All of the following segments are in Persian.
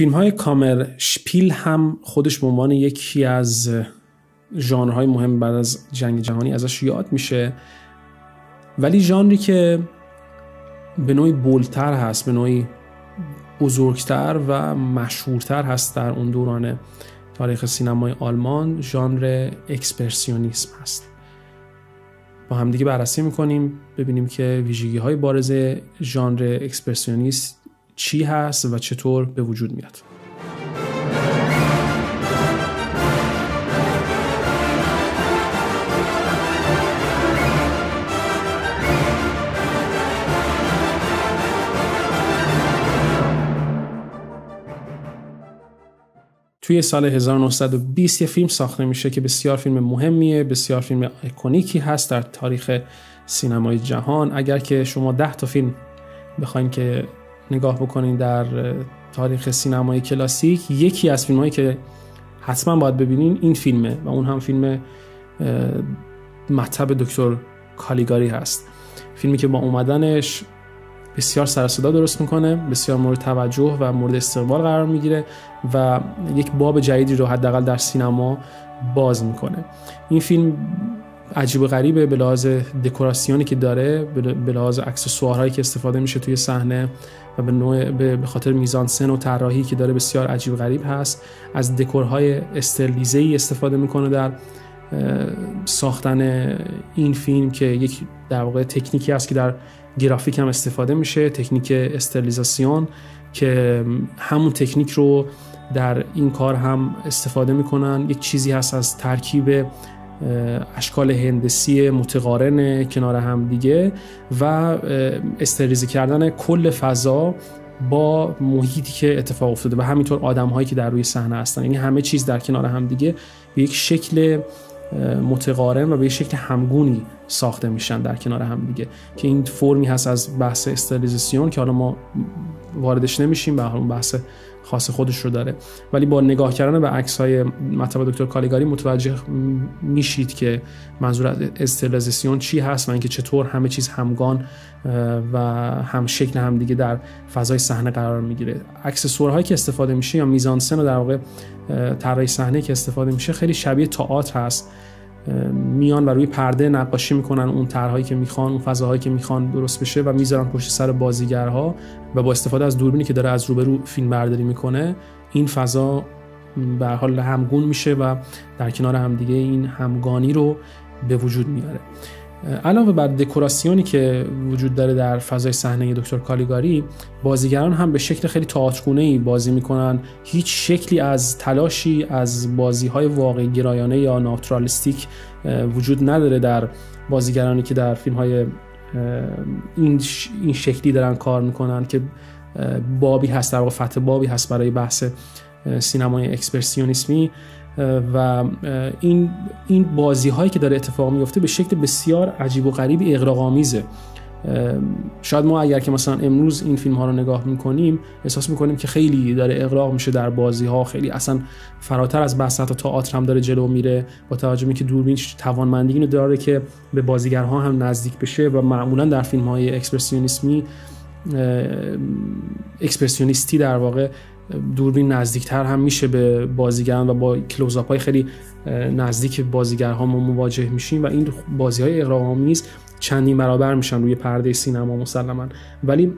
فیلم های کامر شپیل هم خودش به عنوان یکی از ژانرهای مهم بعد از جنگ جهانی ازش یاد میشه. ولی ژانری که به نوعی بولتر هست به نوعی بزرگتر و مشهورتر هست در اون دوران تاریخ سینمای آلمان ژانر اکسپرسیونیسم هست. با همدیگه بررسی می‌کنیم ببینیم که ویژگی های بارز ژانر اکسپرسیونیست چی هست و چطور به وجود میاد. توی سال 1920 یه فیلم ساخته میشه که بسیار فیلم مهمیه بسیار فیلم اکونیکی هست در تاریخ سینمای جهان. اگر که شما ده تا فیلم بخواین که نگاه بکنین در تاریخ سینمای کلاسیک یکی از فیلم هایی که حتما باید ببینین این فیلمه و اون هم فیلم مطب دکتر کالیگاری هست. فیلمی که با اومدنش بسیار سر صدا درست می‌کنه بسیار مورد توجه و مورد استقبال قرار می‌گیره و یک باب جدیدی رو حداقل در سینما باز می‌کنه. این فیلم عجیب و غریبه به لحاظ دکوراسیونی که داره به لحاظ اکسسوارهایی که استفاده میشه توی صحنه و به نوع به خاطر میزان سن و طراحی که داره بسیار عجیب و غریب هست. از دکورهای استرلیزه ای استفاده می‌کنه در ساختن این فیلم که یک در واقع تکنیکی است که در گرافیک هم استفاده میشه تکنیک استرلیزاسیون که همون تکنیک رو در این کار هم استفاده می‌کنن. یک چیزی هست از ترکیب اشکال هندسی متقارن کنار هم دیگه و استریزی کردن کل فضا با محیطی که اتفاق افتاده و همینطور آدم هایی که در روی صحنه هستن. یعنی همه چیز در کنار هم دیگه به یک شکل متقارن و به یک شکل همگونی ساخته میشن در کنار هم دیگه. که این فرمی هست از بحث استریلیزاسیون که حالا ما واردش نمیشیم به اون بحث خاص خودش رو داره. ولی با نگاه کردن به عکس های مطلب دکتر کالیگاری متوجه میشید که منظور از چی هست و اینکه چطور همه چیز همگان و هم شکل هم دیگه در فضای صحنه قرار می‌گیره. اکسسورهایی که استفاده میشه یا میزانسن و در واقع طراحی صحنه که استفاده میشه خیلی شبیه تئاتر هست. میان و روی پرده نقاشی می‌کنن اون طرحهایی که می‌خوان اون فضاهایی که می‌خوان درست بشه و می‌ذارن پشت سر بازیگرها و با استفاده از دوربینی که داره از روبرو فیلم برداری می‌کنه این فضا به حال همگون میشه و در کنار همدیگه این همگانی رو به وجود میاره. علاوه بر دکوراسیونی که وجود داره در فضای صحنه دکتر کالیگاری بازیگران هم به شکل خیلی تئاترگونه بازی می‌کنن. هیچ شکلی از تلاشی از بازی های واقعی گرایانه یا ناتورالیستیک وجود نداره در بازیگرانی که در فیلم های این, این شکلی دارن کار می‌کنن که بابی هست در واقع فتح بابی هست برای بحث سینمای اکسپرسیونیسمی. و این این بازی هایی که داره اتفاق میفته به شکل بسیار عجیب و غریب اغراق‌آمیزه. شاید ما اگر که مثلا امروز این فیلم ها رو نگاه می‌کنیم احساس می‌کنیم که خیلی داره اغراق میشه در بازی ها خیلی اصلا فراتر از بحث تا تئاتر هم داره جلو میره با توجه به که دوربین توانمندی اینو داره که به بازیگرها هم نزدیک بشه و معمولا در فیلم های اکسپرسیونیسمی اکسپرسیونیستی در واقع دوربین نزدیکتر هم میشه به بازیگران و با کلوزاپ های خیلی نزدیک بازیگرها ما مواجه میشیم و این بازی های آمیز چندین برابر میشن روی پرده سینما مسلما. ولی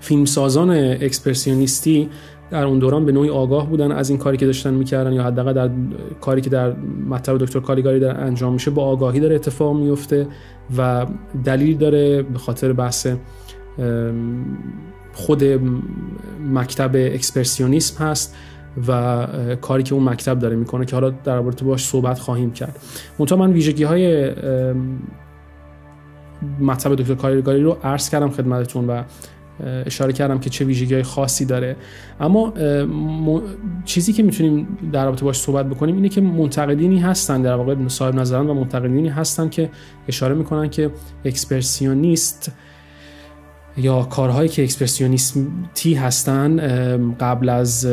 فیلمسازان اکسپرسیونیستی در اون دوران به نوعی آگاه بودن از این کاری که داشتن می‌کردن یا حداقل در کاری که در مطلب دکتر کالیگاری در انجام میشه با آگاهی داره اتفاق میفته و دلیل داره به خاطر بحث خود مکتب اکسپرسیونیسم هست و کاری که اون مکتب داره می‌کنه که حالا در رابطه باش صحبت خواهیم کرد. منتها من ویژگی های مطلب دکتر کاریگاری رو عرض کردم خدمتتون و اشاره کردم که چه ویژگی های خاصی داره. اما چیزی که می‌تونیم در رابطه باش صحبت بکنیم اینه که منتقدینی هستن در واقع صاحب نظران و منتقدینی هستن که اشاره می‌کنن که اکسپرسیونیست یا کارهایی که اکسپرسیونیستی هستن قبل از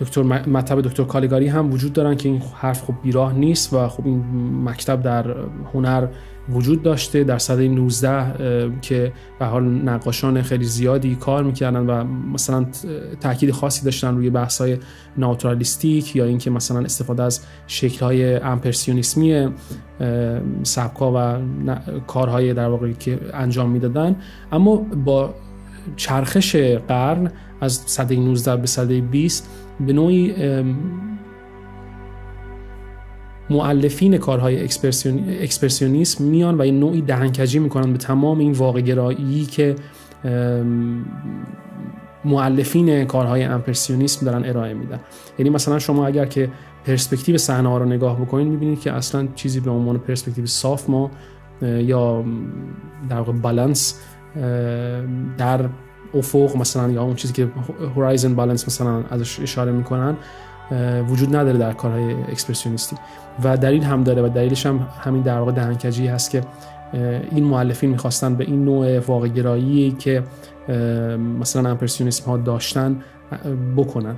دکتر مطب دکتر کالیگاری هم وجود دارن که این حرف خب بیراه نیست و خب این مکتب در هنر وجود داشته در سده 19 که به حال نقاشان خیلی زیادی کار می‌کردن و مثلا تاکید خاصی داشتن روی بحث‌های ناتورالیستیک یا اینکه مثلا استفاده از شکل‌های امپرسیونیسمی سبکا و کارهای در واقع که انجام می‌دادن. اما با چرخش قرن از سده 19 به سده 20 به نوعی معلفین کارهای اکسپرسیونیسم میان و این نوعی دهنکجی می‌کنن به تمام این واقعگرایی که معلفین کارهای امپرسیونیسم دارن ارائه میدن. یعنی مثلا شما اگر که پرسپکتیو صحنه ها رو نگاه بکنید می‌بینید که اصلا چیزی به عنوان پرسپکتیو صاف ما یا در واقع بالانس در افق مثلا یا اون چیزی که هورایزن بالانس مثلا ازش اشاره می‌کنن وجود نداره در کارهای اکسپرسیونیستی. و دلیل هم داره و دلیلش هم همین در واقع دهنکجی هست که این مؤلفین می‌خواستن به این نوع واقع گرایی که مثلا امپرسیونیسم ها داشتن بکنن.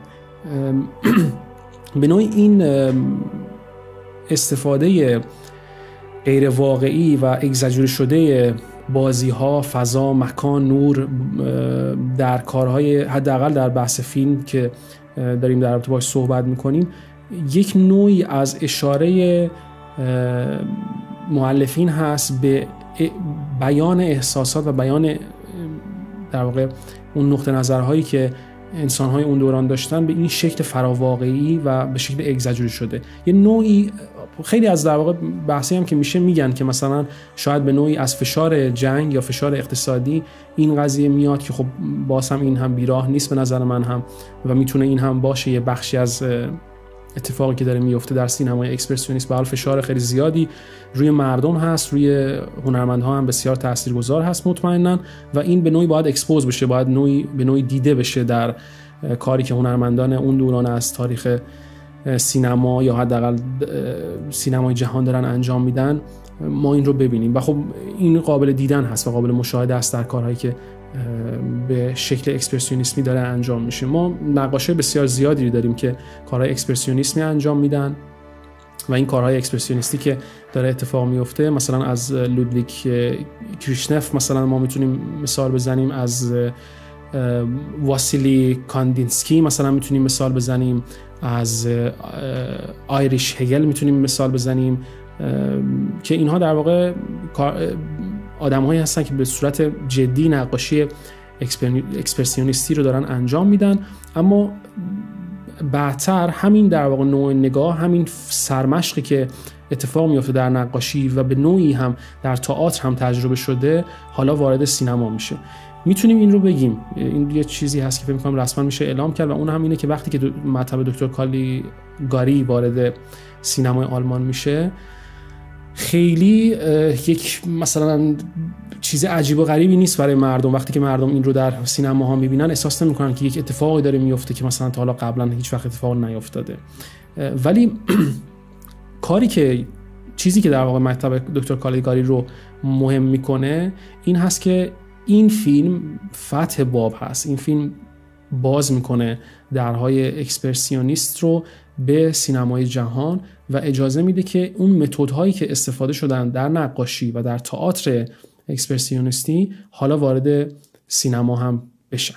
به نوعی این استفاده غیر واقعی و اگزاجوری شده بازی ها فضا مکان نور در کارهای حداقل در بحث فیلم که داریم در رابطه باش صحبت می‌کنیم. یک نوعی از اشاره معلفین هست به بیان احساسات و بیان در واقع اون نقطه نظرهایی که انسانهای اون دوران داشتن به این شکل فراواقعی و به شکل اگزاجوری شده. یه نوعی خیلی از در واقع بحثی هم که میشه میگن که مثلا شاید به نوعی از فشار جنگ یا فشار اقتصادی این قضیه میاد که خب باز هم این هم بیراه نیست به نظر من هم و می‌تونه این هم باشه. یه بخشی از اتفاقی که داره میفته در سینمای اکسپرسیونیست به فشار خیلی زیادی روی مردم هست روی هنرمندها هم بسیار تاثیرگذار هست مطمئنا و این به نوعی باید expose بشه باید نوعی به نوعی دیده بشه در کاری که هنرمندان اون دوران از تاریخ سینما یا حداقل سینمای جهان دارن انجام میدن ما این رو ببینیم. و خب این قابل دیدن هست و قابل مشاهده است در کارهایی که به شکل اکسپرسیونیسمی داره انجام میشه. ما نقاش های بسیار زیادی داریم که کارهای اکسپرسیونیسمی انجام میدن و این کارهای اکسپرسیونیستی که داره اتفاق میفته مثلا از لودویگ کیرشنر مثلا ما می‌تونیم مثال بزنیم از واسیلی کاندینسکی مثلا می‌تونیم مثال بزنیم از آیریش هگل می‌تونیم مثال بزنیم که اینها در واقع آدمهایی هستن که به صورت جدی نقاشی اکسپرسیونیستی رو دارن انجام میدن. اما بعدتر همین در واقع نوع نگاه همین سرمشقی که اتفاق میفته در نقاشی و به نوعی هم در تئاتر هم تجربه شده حالا وارد سینما میشه. می‌تونیم این رو بگیم. این یه چیزی هست که فکر می‌کنم رسما میشه اعلام کرد و اون هم اینه که وقتی که مطب دکتر کالی گاری وارد سینمای آلمان میشه خیلی یک مثلا چیز عجیب و غریبی نیست برای مردم. وقتی که مردم این رو در سینما ها می‌بینن احساس نمی‌کنن که یک اتفاقی داره میفته که مثلا تا حالا قبلا هیچ وقت اتفاق نیفتاده ولی کاری که چیزی که در واقع مطب دکتر کالیگاری رو مهم می‌کنه این هست که این فیلم فتح باب هست. این فیلم باز می‌کنه درهای اکسپرسیونیست رو به سینمای جهان و اجازه میده که اون متدهایی که استفاده شدن در نقاشی و در تئاتر اکسپرسیونیستی حالا وارد سینما هم بشن.